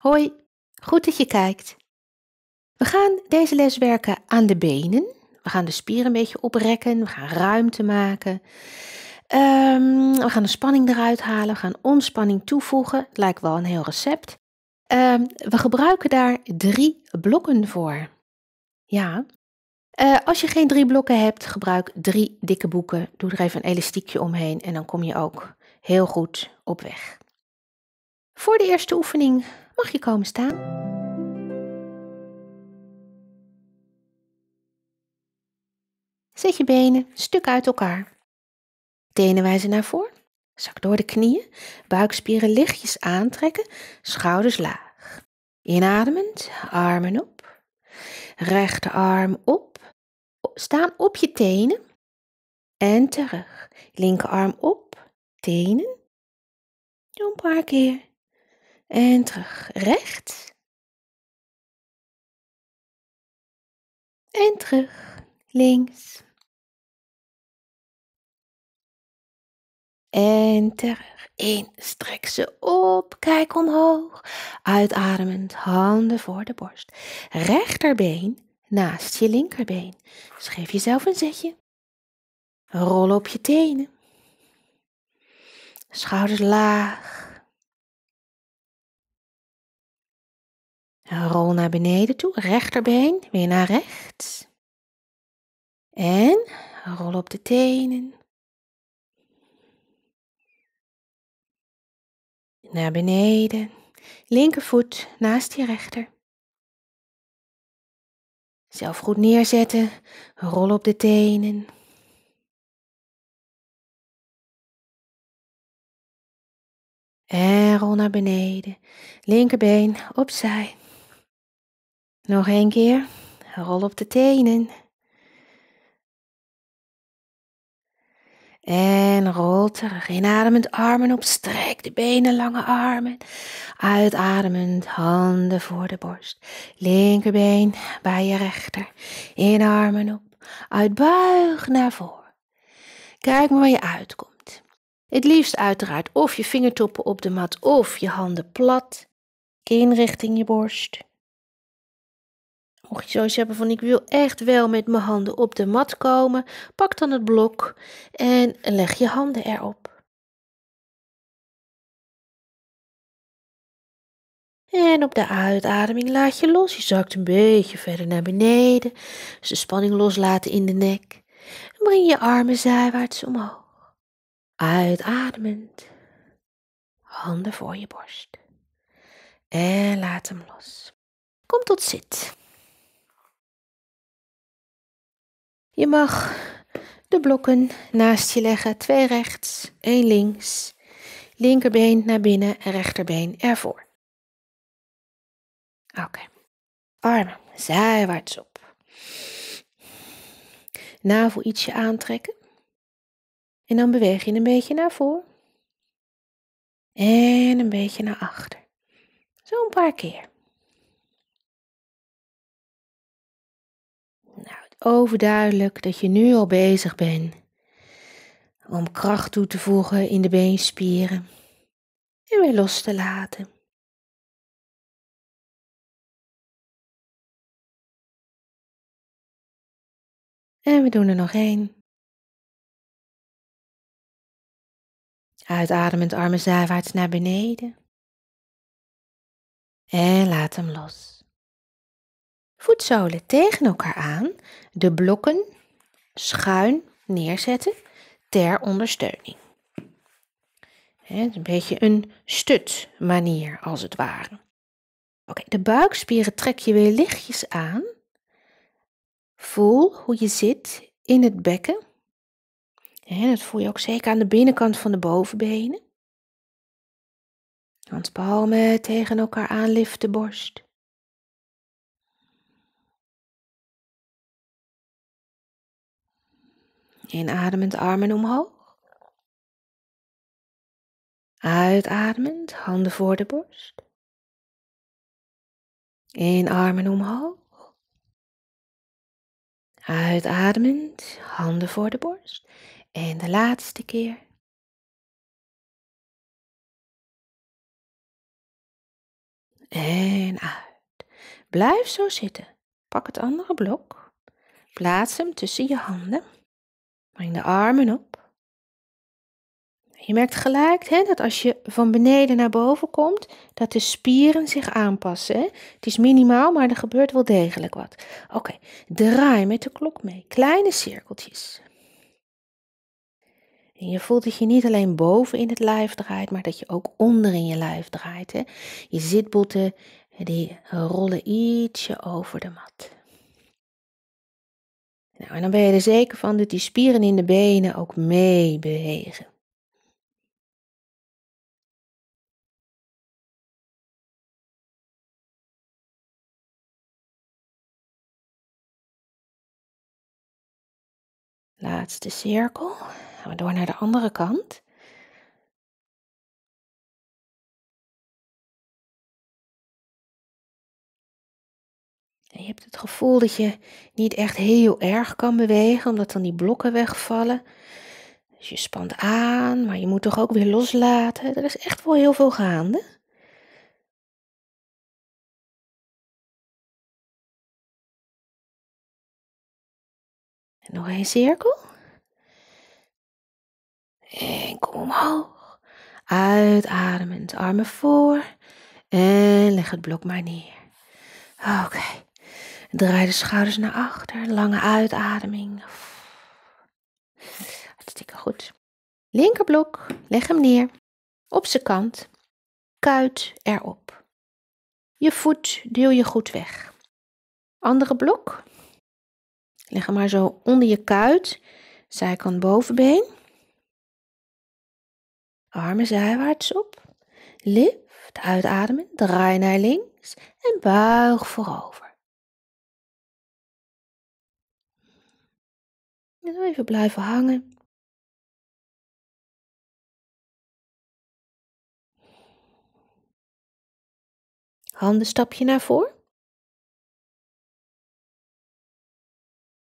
Hoi, goed dat je kijkt. We gaan deze les werken aan de benen. We gaan de spieren een beetje oprekken, we gaan ruimte maken. Ehm, we gaan de spanning eruit halen, we gaan ontspanning toevoegen. Het lijkt wel een heel recept. Ehm, we gebruiken daar drie blokken voor. Ja. Eh, als je geen drie blokken hebt, gebruik drie dikke boeken. Doe er even een elastiekje omheen en dan kom je ook heel goed op weg. Voor de eerste oefening mag je komen staan. Zet je benen stuk uit elkaar. Tenen wijzen naar voren. Zak door de knieën. Buikspieren lichtjes aantrekken. Schouders laag. Inademend, armen op. Rechterarm op. Staan op je tenen. En terug. Linkerarm op. Tenen. Een paar keer. En terug. Recht. En terug. Links. En terug. In. Strek ze op. Kijk omhoog. Uitademend. Handen voor de borst. Rechterbeen naast je linkerbeen. Dus jezelf een zetje. Rol op je tenen. Schouders laag. Rol naar beneden toe, rechterbeen weer naar rechts. En rol op de tenen. Naar beneden, linkervoet naast je rechter. Zelf goed neerzetten, rol op de tenen. En rol naar beneden, linkerbeen opzij. Nog een keer. Rol op de tenen. En rol terug. Inademend armen op. Strek de benen, lange armen. Uitademend handen voor de borst. Linkerbeen bij je rechter. Inarmen op. Uitbuig naar voren. Kijk maar waar je uitkomt. Het liefst uiteraard of je vingertoppen op de mat of je handen plat. Kin richting je borst. Mocht je zoiets hebben van ik wil echt wel met mijn handen op de mat komen, pak dan het blok en leg je handen erop. En op de uitademing laat je los. Je zakt een beetje verder naar beneden. Dus de spanning loslaten in de nek. En breng je armen zijwaarts omhoog. Uitademend. Handen voor je borst. En laat hem los. Kom tot zit. Je mag de blokken naast je leggen, twee rechts, één links, linkerbeen naar binnen en rechterbeen ervoor. Oké, armen zijwaarts op. Navel ietsje aantrekken. En dan beweeg je een beetje naar voren. En een beetje naar achter. Zo een paar keer. Overduidelijk dat je nu al bezig bent om kracht toe te voegen in de beenspieren en weer los te laten. En we doen er nog één. Uitademend armen zijwaarts naar beneden. En laat hem los voetzolen tegen elkaar aan, de blokken schuin neerzetten ter ondersteuning. een beetje een stutmanier als het ware. Oké, de buikspieren trek je weer lichtjes aan. Voel hoe je zit in het bekken. En dat voel je ook zeker aan de binnenkant van de bovenbenen. Handpalmen tegen elkaar aan, lift de borst. Inademend armen omhoog. Uitademend handen voor de borst. In armen omhoog. Uitademend handen voor de borst. En de laatste keer. en uit. Blijf zo zitten. Pak het andere blok. Plaats hem tussen je handen. Breng de armen op. Je merkt gelijk hè, dat als je van beneden naar boven komt, dat de spieren zich aanpassen. Hè? Het is minimaal, maar er gebeurt wel degelijk wat. Oké, draai met de klok mee. Kleine cirkeltjes. En je voelt dat je niet alleen boven in het lijf draait, maar dat je ook onder in je lijf draait. Hè? Je zitbotten die rollen ietsje over de mat. Nou, en dan ben je er zeker van dat die spieren in de benen ook meebewegen. Laatste cirkel. Gaan we door naar de andere kant. Je hebt het gevoel dat je niet echt heel erg kan bewegen, omdat dan die blokken wegvallen. Dus je spant aan, maar je moet toch ook weer loslaten. Er is echt wel heel veel gaande. En nog een cirkel. En kom omhoog. Uitademend, armen voor. En leg het blok maar neer. Oké. Draai de schouders naar achter. Lange uitademing. Hartstikke goed. Linkerblok, leg hem neer. Op zijn kant. Kuit erop. Je voet deel je goed weg. Andere blok. Leg hem maar zo onder je kuit. Zijkant bovenbeen. Armen zijwaarts op. Lift, uitademen, draai naar links en buig voorover. En even blijven hangen. Handen stapje naar voren.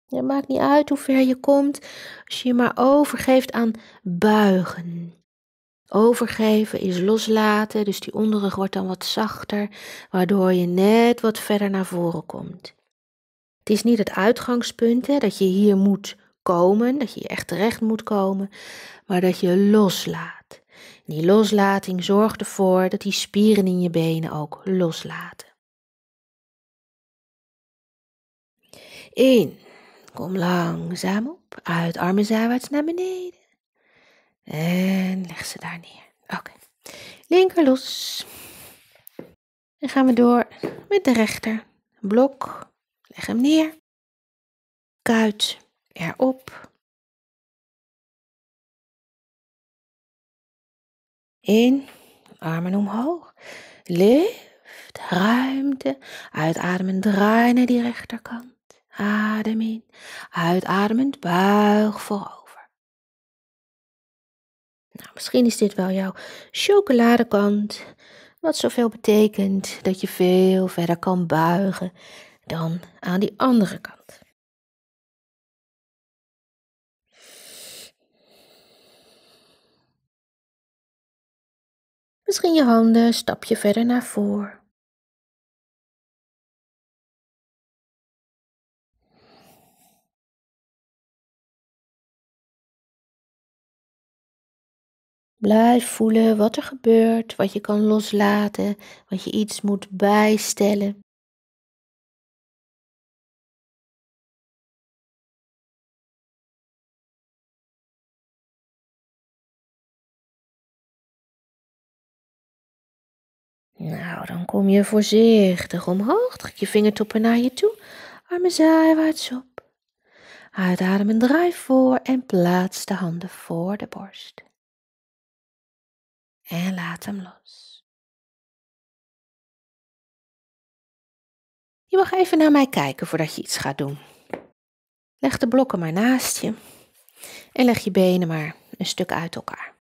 Het maakt niet uit hoe ver je komt, als je je maar overgeeft aan buigen. Overgeven is loslaten, dus die onderrug wordt dan wat zachter, waardoor je net wat verder naar voren komt. Het is niet het uitgangspunt hè, dat je hier moet komen, dat je echt terecht moet komen, maar dat je loslaat. Die loslating zorgt ervoor dat die spieren in je benen ook loslaten. In. Kom langzaam op. Uit armen zijwaarts naar beneden. En leg ze daar neer. Oké. Linker los. Dan gaan we door met de rechter. Blok. Leg hem neer. Kuit erop. In. Armen omhoog. Lift. Ruimte. Uitademen. Draai naar die rechterkant. Adem in. Uitademend buig voorover. Nou, misschien is dit wel jouw chocoladekant. Wat zoveel betekent dat je veel verder kan buigen dan aan die andere kant. Misschien je handen een stapje verder naar voren. Blijf voelen wat er gebeurt, wat je kan loslaten, wat je iets moet bijstellen. Nou, dan kom je voorzichtig omhoog, trek je vingertoppen naar je toe, armen zijwaarts op. Uitademen, draai voor en plaats de handen voor de borst en laat hem los. Je mag even naar mij kijken voordat je iets gaat doen. Leg de blokken maar naast je en leg je benen maar een stuk uit elkaar.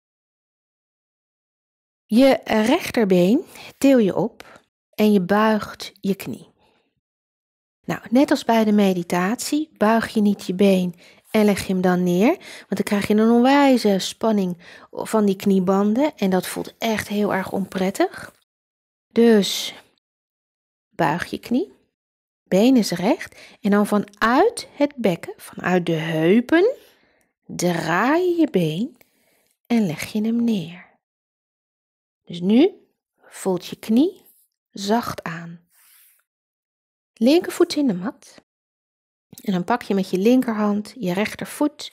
Je rechterbeen til je op en je buigt je knie. Nou, net als bij de meditatie, buig je niet je been en leg je hem dan neer. Want dan krijg je een onwijze spanning van die kniebanden. En dat voelt echt heel erg onprettig. Dus buig je knie. Been is recht. En dan vanuit het bekken, vanuit de heupen, draai je je been en leg je hem neer. Dus nu voelt je knie zacht aan. Linkervoet in de mat. En dan pak je met je linkerhand je rechtervoet,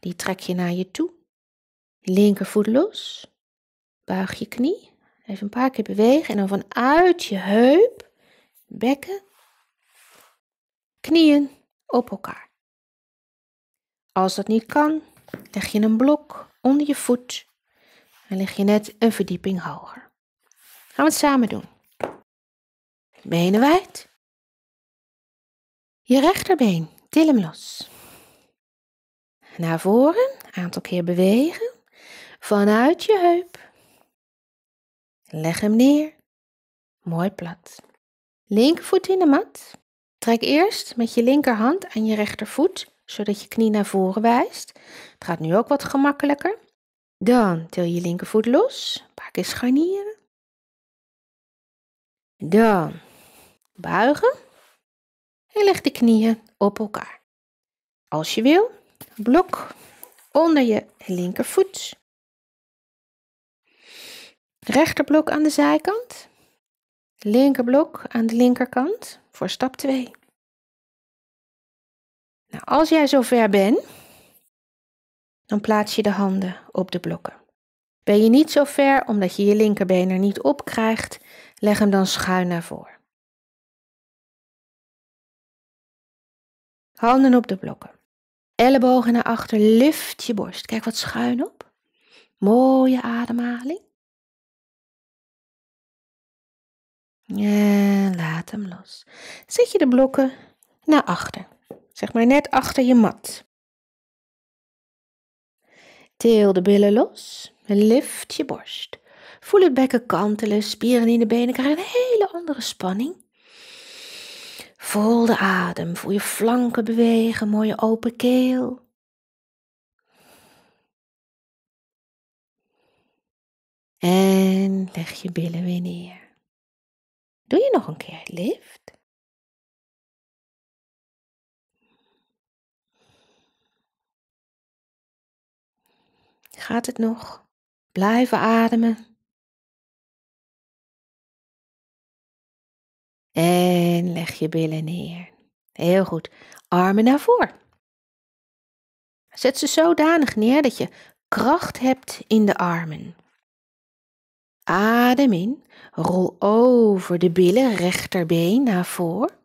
die trek je naar je toe. Linkervoet los. Buig je knie. Even een paar keer bewegen en dan vanuit je heup, bekken, knieën op elkaar. Als dat niet kan, leg je een blok onder je voet en leg je net een verdieping hoger. Gaan we het samen doen. Benen wijd. Je rechterbeen, til hem los. Naar voren, aantal keer bewegen. Vanuit je heup. Leg hem neer. Mooi plat. Linkervoet in de mat. Trek eerst met je linkerhand aan je rechtervoet, zodat je knie naar voren wijst. Het gaat nu ook wat gemakkelijker. Dan til je linkervoet los. Een paar keer scharnieren. Dan buigen. En leg de knieën op elkaar. Als je wil, blok onder je linkervoet. Rechterblok aan de zijkant. Linkerblok aan de linkerkant voor stap 2. Nou, als jij zover bent, dan plaats je de handen op de blokken. Ben je niet zo ver omdat je je linkerbeen er niet op krijgt, leg hem dan schuin naar voren. Handen op de blokken. Ellebogen naar achter, lift je borst. Kijk wat schuin op. Mooie ademhaling. En laat hem los. Zet je de blokken naar achter. Zeg maar net achter je mat. Til de billen los. Lift je borst. Voel het bekken kantelen, spieren in de benen krijgen een hele andere spanning. Voel de adem, voel je flanken bewegen, mooie open keel. En leg je billen weer neer. Doe je nog een keer lift. Gaat het nog? Blijven ademen. En leg je billen neer. Heel goed. Armen naar voren. Zet ze zodanig neer dat je kracht hebt in de armen. Adem in. Rol over de billen, rechterbeen naar voren.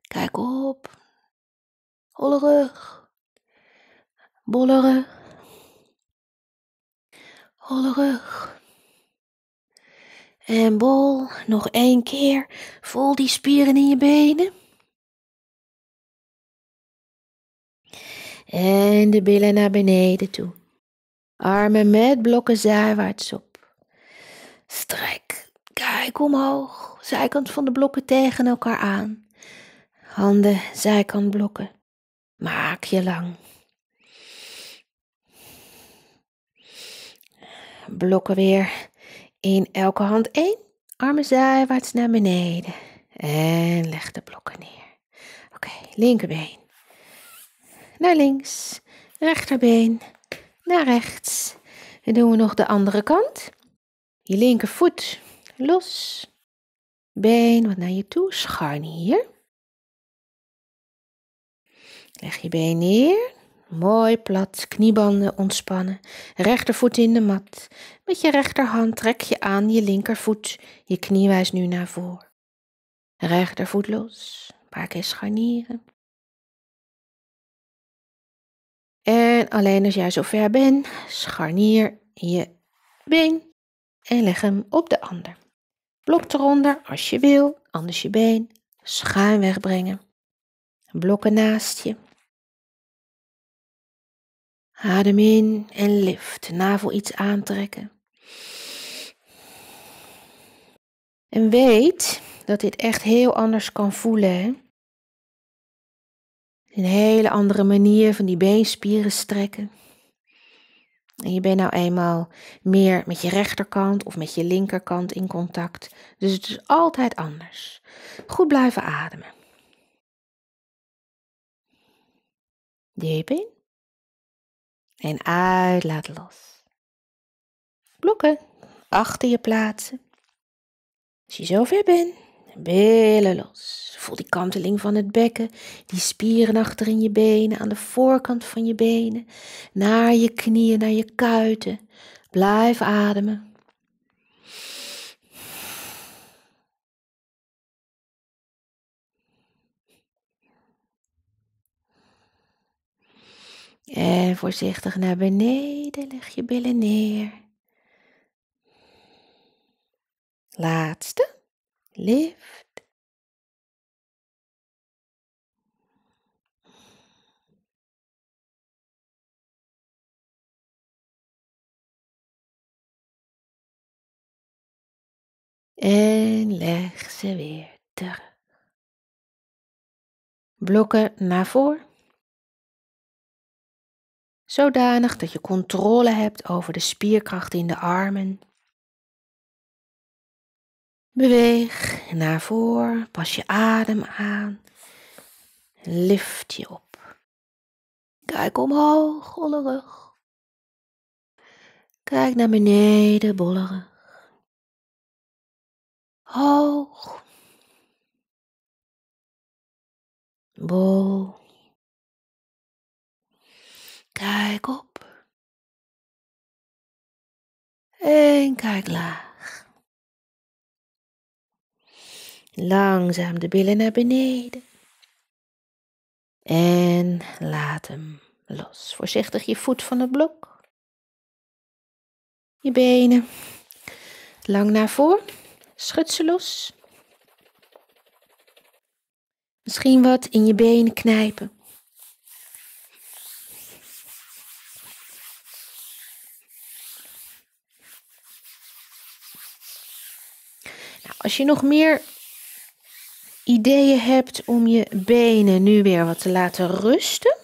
Kijk op. Holle rug. Bolle rug. Holle rug. En bol, nog één keer. Voel die spieren in je benen. En de billen naar beneden toe. Armen met blokken zijwaarts op. Strek, kijk omhoog. Zijkant van de blokken tegen elkaar aan. Handen, zijkant blokken. Maak je lang. Blokken weer in elke hand één. Armen zijwaarts naar beneden. En leg de blokken neer. Oké, linkerbeen. Naar links. Rechterbeen. Naar rechts. En doen we nog de andere kant. Je linkervoet los. Been wat naar je toe. Scharnier. Leg je been neer. Mooi plat, kniebanden ontspannen, rechtervoet in de mat. Met je rechterhand trek je aan je linkervoet, je knie wijst nu naar voren. Rechtervoet los, een paar keer scharnieren. En alleen als jij zo ver bent, scharnier je been en leg hem op de ander. Blok eronder als je wil, anders je been schuin wegbrengen. Blokken naast je. Adem in en lift, navel iets aantrekken. En weet dat dit echt heel anders kan voelen. Hè? Een hele andere manier van die beenspieren strekken. En je bent nou eenmaal meer met je rechterkant of met je linkerkant in contact. Dus het is altijd anders. Goed blijven ademen. Diep in. En uit laten los. Blokken achter je plaatsen. Als je zover bent, billen los. Voel die kanteling van het bekken, die spieren achter in je benen, aan de voorkant van je benen, naar je knieën, naar je kuiten. Blijf ademen. En voorzichtig naar beneden leg je billen neer. Laatste. Lift. En leg ze weer terug. Blokken naar voren zodanig dat je controle hebt over de spierkracht in de armen. Beweeg naar voren, pas je adem aan, lift je op. Kijk omhoog, holle rug. Kijk naar beneden, bolle rug. Hoog. Bol. Kijk op. En kijk laag. Langzaam de billen naar beneden. En laat hem los. Voorzichtig je voet van het blok. Je benen lang naar voren. Schud ze los. Misschien wat in je benen knijpen. Als je nog meer ideeën hebt om je benen nu weer wat te laten rusten,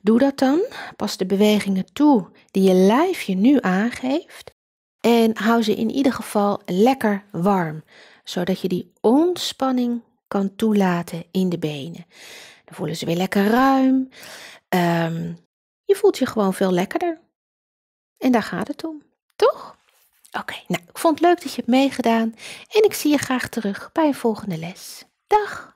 doe dat dan. Pas de bewegingen toe die je lijf je nu aangeeft. En hou ze in ieder geval lekker warm, zodat je die ontspanning kan toelaten in de benen. Dan voelen ze weer lekker ruim. Um, je voelt je gewoon veel lekkerder. En daar gaat het om, toch? Oké, nou, ik vond het leuk dat je hebt meegedaan en ik zie je graag terug bij een volgende les. Dag!